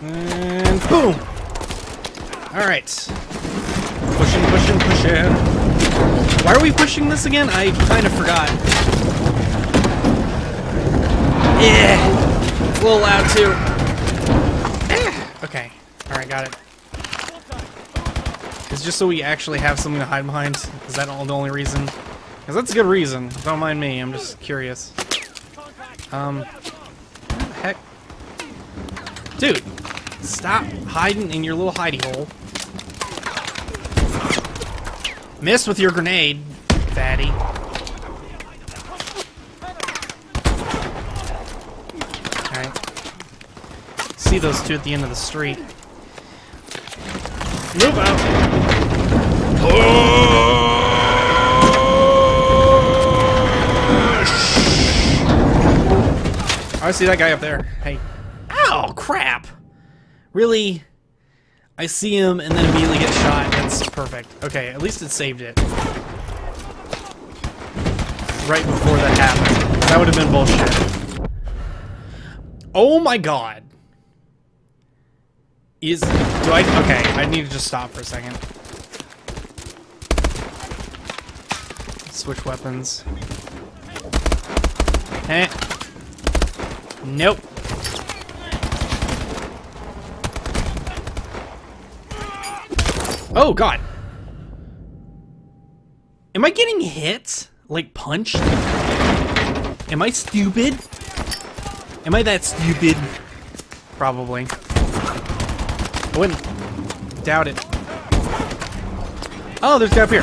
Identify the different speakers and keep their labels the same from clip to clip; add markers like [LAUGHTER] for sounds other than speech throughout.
Speaker 1: And boom! Alright. Pushing, pushing, pushing. Why are we pushing this again? I kind of forgot. Yeah! It's a little loud too. Okay. Alright, got it. It's just so we actually have something to hide behind. Is that all the only reason? Because that's a good reason. Don't mind me. I'm just curious. Um, heck? Dude, stop hiding in your little hidey hole. Miss with your grenade, fatty. Alright. See those two at the end of the street. Move out. I see that guy up there. Hey. Ow, crap! Really? I see him and then immediately get shot. That's perfect. Okay, at least it saved it. Right before that happened. That would have been bullshit. Oh my god. Is... Do I... Okay, I need to just stop for a second. Switch weapons. Eh. Nope. Oh, God. Am I getting hit? Like, punched? Am I stupid? Am I that stupid? Probably. I wouldn't doubt it. Oh, there's a guy up here.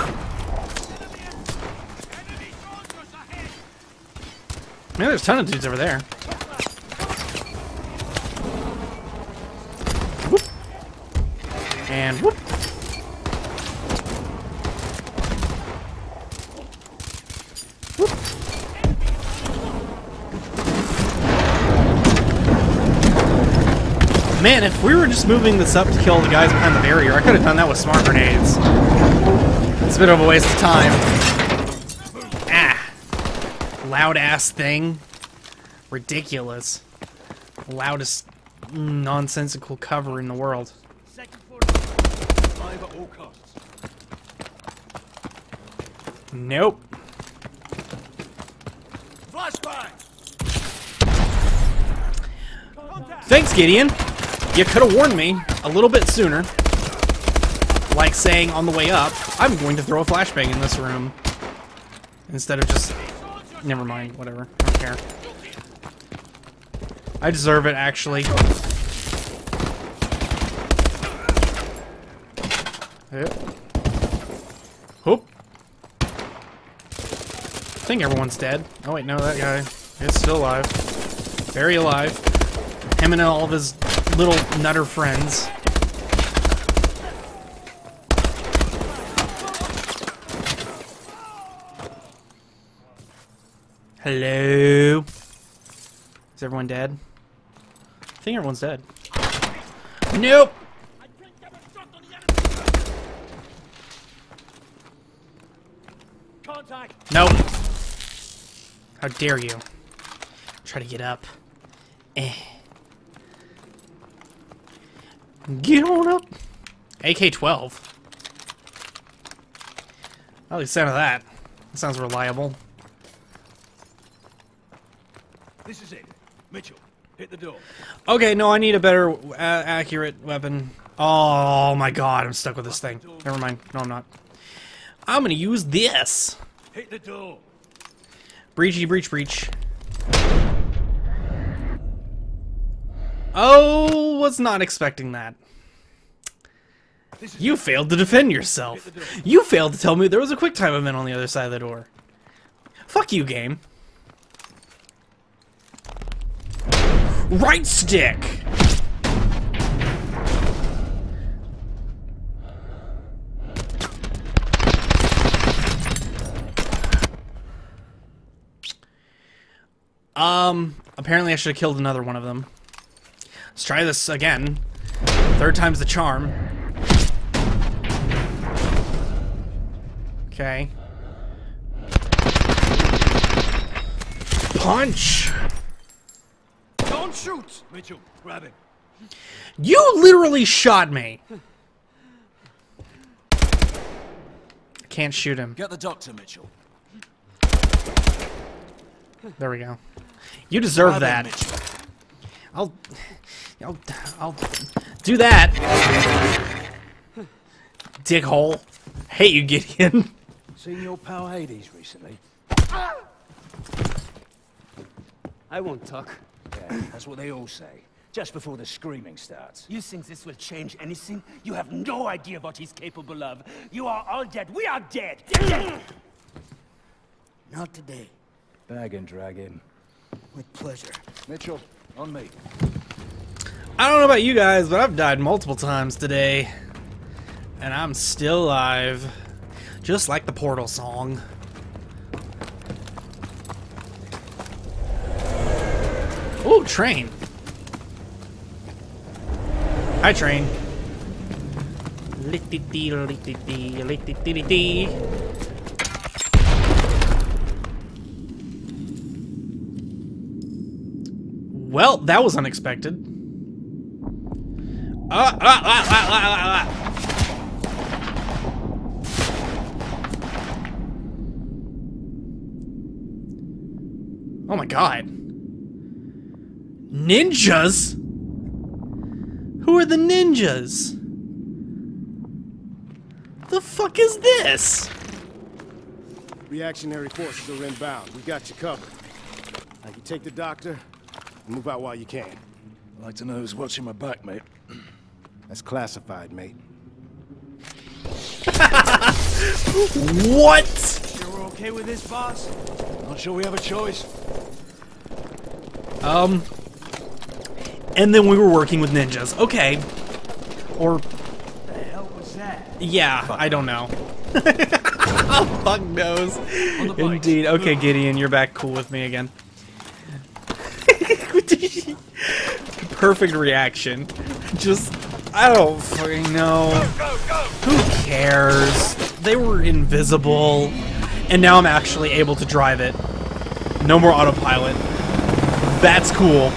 Speaker 1: Man, there's a ton of dudes over there. And whoop. Whoop. Man, if we were just moving this up to kill the guys behind the barrier, I could have done that with smart grenades. It's a bit of a waste of time. Ah. Loud ass thing. Ridiculous. Loudest nonsensical cover in the world. Nope. Flashbang. Thanks, Gideon. You could have warned me a little bit sooner. Like saying on the way up, I'm going to throw a flashbang in this room. Instead of just... Never mind, whatever. I don't care. I deserve it, actually. Yep. Hoop. I think everyone's dead. Oh wait, no, that guy is still alive. Very alive. Him and all of his little nutter friends. Hello? Is everyone dead? I think everyone's dead. Nope. How dare you? Try to get up. Eh. Get on up. AK-12. I like the sound of that. That sounds reliable.
Speaker 2: This is it. Mitchell, hit the door.
Speaker 1: Okay, no, I need a better, uh, accurate weapon. Oh my god, I'm stuck with this thing. Never mind. No, I'm not. I'm gonna use this.
Speaker 2: Hit the door.
Speaker 1: Breachy, breach, breach. Oh, was not expecting that. You failed to defend yourself. You failed to tell me there was a quick time event on the other side of the door. Fuck you, game. Right stick! Um, apparently I should have killed another one of them. Let's try this again. Third time's the charm. Okay. Punch!
Speaker 2: Don't shoot! Mitchell, grab him.
Speaker 1: You literally shot me. I can't shoot him.
Speaker 2: Get the doctor, Mitchell.
Speaker 1: There we go. You deserve
Speaker 2: Grab
Speaker 1: that. I'll, I'll, I'll do that. Dickhole. Hate you, Gideon.
Speaker 2: Seen your pal Hades recently?
Speaker 3: I won't talk.
Speaker 2: Yeah, that's what they all say. Just before the screaming starts.
Speaker 3: You think this will change anything? You have no idea what he's capable of. You are all dead. We are dead. Dead.
Speaker 4: Not today.
Speaker 2: Bag and drag him.
Speaker 4: With pleasure.
Speaker 2: Mitchell, on me.
Speaker 1: I don't know about you guys, but I've died multiple times today. And I'm still alive. Just like the Portal song. Ooh, train. Hi, train. Lick-dee-dee, lick-dee-dee, lick-dee-dee-dee. Well, that was unexpected. Ah, ah, ah, ah, ah, ah, ah. Oh my god. Ninjas? Who are the ninjas? The fuck is this?
Speaker 5: Reactionary forces are inbound. We got you covered. Now you take the doctor move out while you can.
Speaker 2: I'd like to know who's watching my back, mate.
Speaker 5: That's classified, mate. [LAUGHS]
Speaker 1: What?
Speaker 2: You're okay with this, boss? Not sure we have a choice.
Speaker 1: Um. And then we were working with ninjas. Okay. Or, What
Speaker 2: The hell was that?
Speaker 1: yeah, I don't know. [LAUGHS] Fuck knows. Indeed. Okay, Gideon, you're back cool with me again. [LAUGHS] Perfect reaction. Just, I don't fucking know. Who cares? They were invisible, and now I'm actually able to drive it. No more autopilot. That's cool.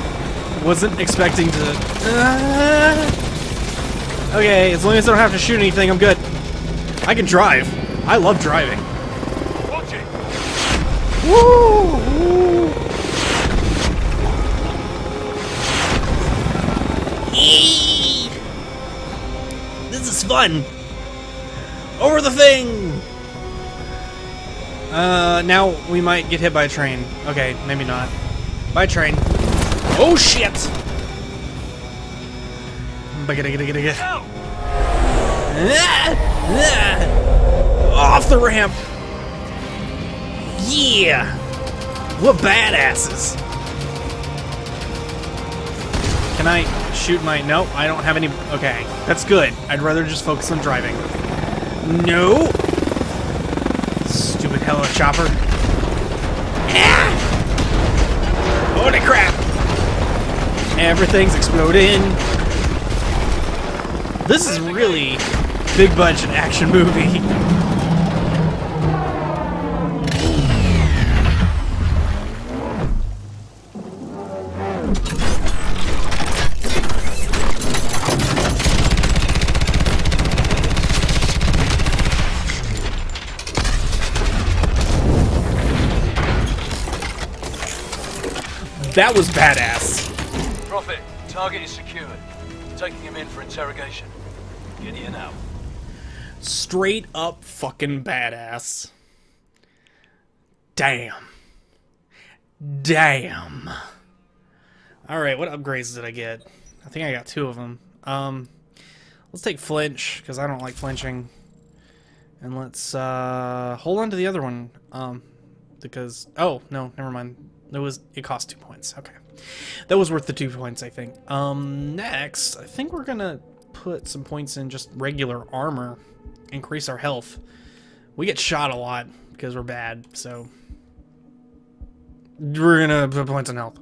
Speaker 1: Wasn't expecting to. Uh, okay, as long as I don't have to shoot anything, I'm good. I can drive. I love driving.
Speaker 2: Watch it!
Speaker 1: Woo! This is fun. Over the thing. Uh, now we might get hit by a train. Okay, maybe not. By a train. Oh shit! Ah! Ah! Off the ramp! Yeah! We're badasses! Can I shoot my... No, I don't have any... Okay, that's good. I'd rather just focus on driving. No! Stupid hello chopper. Ah! Holy crap! Everything's exploding. This is really big budget action movie. That was badass.
Speaker 2: Prophet, target is secured. Taking him in for interrogation. Gideon out.
Speaker 1: Straight up fucking badass. Damn. Damn. Alright, what upgrades did I get? I think I got two of them. Um, let's take flinch, because I don't like flinching. And let's, uh, hold on to the other one. Um, because, oh, no, never mind. It was, it cost two points. Okay. That was worth the two points, I think. Um, next, I think we're gonna put some points in just regular armor. Increase our health. We get shot a lot because we're bad, so... We're gonna put points in health.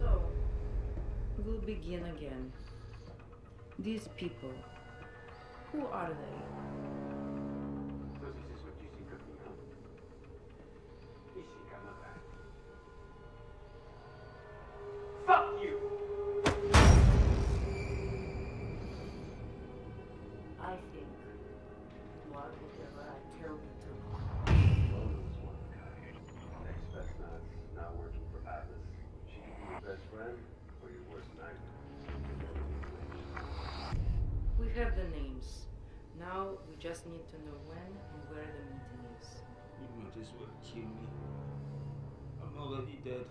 Speaker 6: So, we'll begin again. These people, Who are they?
Speaker 7: Fuck you!
Speaker 6: I think you whatever I tell you to.
Speaker 8: Ilona's one kind. Ex-Spetsnaz, now working for Atlas. She could be your best friend or your worst nightmare.
Speaker 6: Have the names. Now we just need to know when and where the meeting is.
Speaker 7: You might as well kill me. I'm already dead.